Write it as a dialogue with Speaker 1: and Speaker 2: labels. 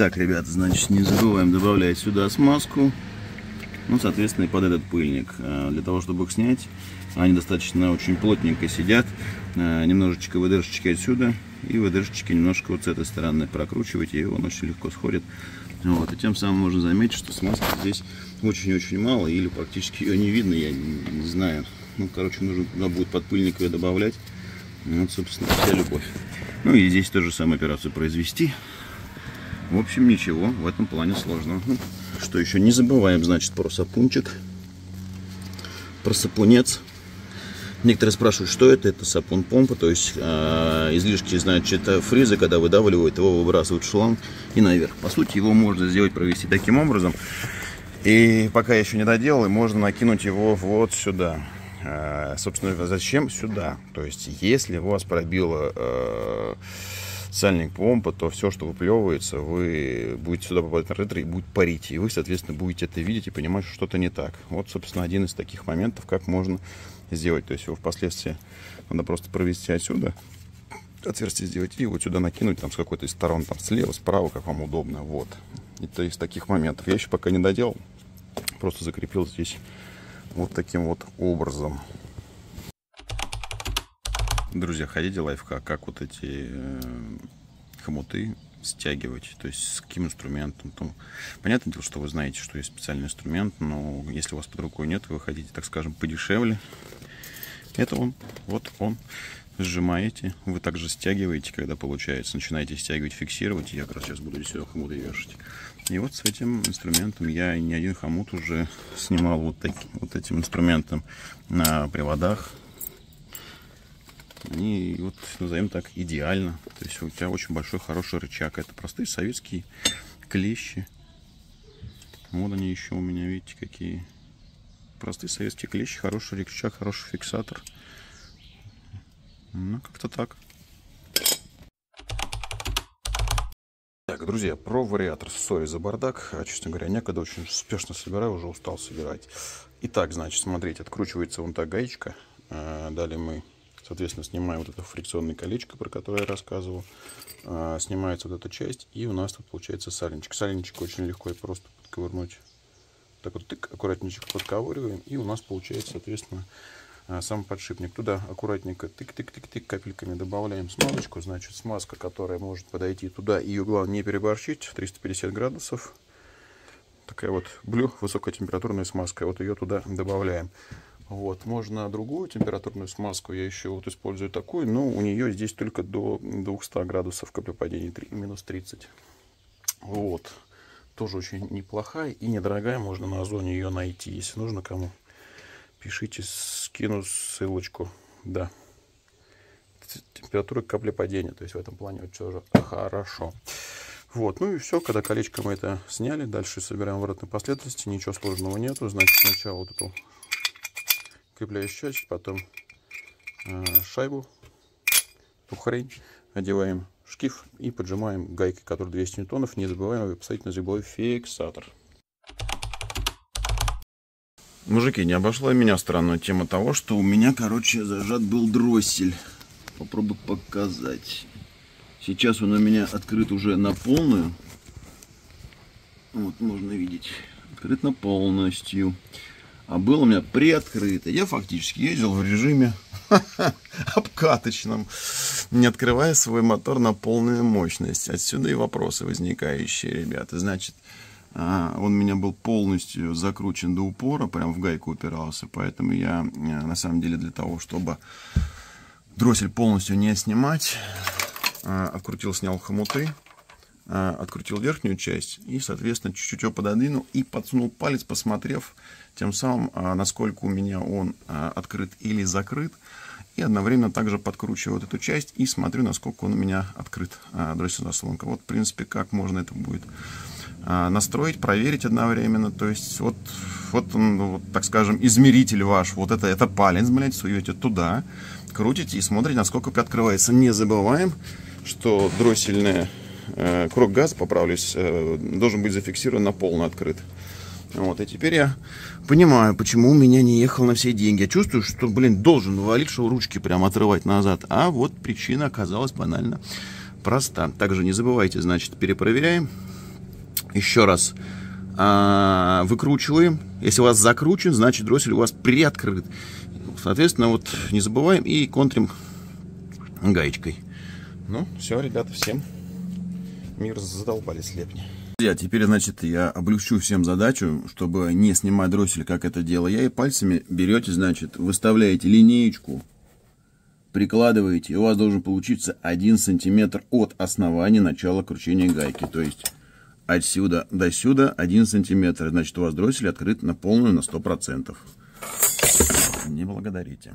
Speaker 1: Так, ребята, значит, не забываем добавлять сюда смазку. Ну, соответственно, и под этот пыльник. А, для того, чтобы их снять, они достаточно очень плотненько сидят. А, немножечко выдержечки отсюда и выдержечки немножко вот с этой стороны прокручивайте, и он очень легко сходит. Вот, и тем самым можно заметить, что смазки здесь очень-очень мало, или практически ее не видно, я не, не знаю. Ну, короче, нужно туда будет под пыльник ее добавлять. Вот, собственно, вся любовь. Ну и здесь тоже самую операцию произвести. В общем, ничего в этом плане сложного. Ну, что еще? Не забываем, значит, про сапунчик. Про сапунец. Некоторые спрашивают, что это? Это сапун-помпа, то есть э, излишки, значит, фризы, когда выдавливают, его выбрасывают в шланг и наверх. По сути, его можно сделать, провести таким образом. И пока я еще не доделал, можно накинуть его вот сюда. Э, собственно, зачем сюда? То есть, если у вас пробило... Э, сальник помпа, то все, что выплевывается, вы будете сюда попадать на ретро и будет парить. И вы, соответственно, будете это видеть и понимать, что что-то не так. Вот, собственно, один из таких моментов, как можно сделать. То есть его впоследствии надо просто провести отсюда, отверстие сделать и вот сюда накинуть там с какой-то из сторон, там слева, справа, как вам удобно. Вот. Это из таких моментов. Я еще пока не доделал. Просто закрепил здесь вот таким вот образом. Друзья, хотите лайфхак, как вот эти э, хомуты стягивать, то есть с каким инструментом. Ну, понятное дело, что вы знаете, что есть специальный инструмент, но если у вас под рукой нет, вы хотите, так скажем, подешевле. Это он, вот он. Сжимаете, вы также стягиваете, когда получается, начинаете стягивать, фиксировать. Я как раз сейчас буду здесь хомуты вешать. И вот с этим инструментом я не один хомут уже снимал вот, таким, вот этим инструментом на приводах они, вот, назовем так, идеально. То есть у тебя очень большой, хороший рычаг. Это простые советские клещи. Вот они еще у меня, видите, какие. Простые советские клещи, хороший рычаг, хороший фиксатор. Ну, как-то так. Так, друзья, про вариатор. Сори за бардак. А, честно говоря, некогда очень успешно собираю, уже устал собирать. Итак, значит, смотрите, откручивается вон та гаечка. А, далее мы Соответственно, снимаем вот это фрикционное колечко, про которое я рассказывал. А, снимается вот эта часть, и у нас тут получается сальничек. Сальничек очень легко и просто подковырнуть. Так вот, тык, аккуратненько подковыриваем, и у нас получается, соответственно, а, сам подшипник. Туда аккуратненько тык-тык-тык-тык капельками добавляем смазочку. Значит, смазка, которая может подойти туда. Ее главное не переборщить. 350 градусов. Такая вот блю, высокотемпературная смазка. Вот ее туда добавляем. Вот, можно другую температурную смазку, я еще вот использую такую, но у нее здесь только до 200 градусов каплепадения, минус 30. Вот, тоже очень неплохая и недорогая, можно на озоне ее найти, если нужно кому. Пишите, скину ссылочку, да. Температура каплепадения, то есть в этом плане вот тоже хорошо. Вот, ну и все, когда колечко мы это сняли, дальше собираем в обратной последовательности, ничего сложного нету, значит сначала вот эту крепляющую часть, потом э, шайбу, эту хрень, одеваем шкив и поджимаем гайкой, которая 200 ньютонов. Не забываем поставить на зубой фиксатор. Мужики, не обошла меня странная тема того, что у меня, короче, зажат был дроссель. Попробую показать. Сейчас он у меня открыт уже на полную. Вот, можно видеть. Открыт на полностью а был у меня приоткрыто. Я фактически ездил в режиме обкаточном, не открывая свой мотор на полную мощность. Отсюда и вопросы возникающие, ребята. Значит, а, он меня был полностью закручен до упора, прям в гайку упирался, поэтому я, э, на самом деле, для того, чтобы дроссель полностью не снимать, а, открутил, снял хомуты, открутил верхнюю часть и, соответственно, чуть-чуть его пододвинул и подсунул палец, посмотрев тем самым, а, насколько у меня он а, открыт или закрыт. И одновременно также подкручиваю вот эту часть и смотрю, насколько он у меня открыт, дроссель заслонка. Вот, в принципе, как можно это будет настроить, проверить одновременно. То есть, вот, вот он, вот, так скажем, измеритель ваш. Вот это, это палец, блядь, суете туда, крутите и смотрите, насколько открывается. Не забываем, что дроссельная Э, круг газа, поправлюсь, э, должен быть зафиксирован на полно открыт. Вот, и теперь я понимаю, почему у меня не ехал на все деньги. Я чувствую, что, блин, должен валить, что ручки прям отрывать назад. А вот причина оказалась банально проста. Также не забывайте, значит, перепроверяем. Еще раз а, выкручиваем. Если у вас закручен, значит дроссель у вас приоткрыт. Соответственно, вот не забываем и контрим гаечкой. Ну, все, ребята, всем мир задолбали слепни. Друзья, теперь, значит, я облегчу всем задачу, чтобы не снимать дроссель, как это делаю я, и пальцами берете, значит, выставляете линеечку, прикладываете, и у вас должен получиться 1 сантиметр от основания начала кручения гайки. То есть отсюда до сюда 1 сантиметр. Значит, у вас дроссель открыт на полную на 100%. Не благодарите.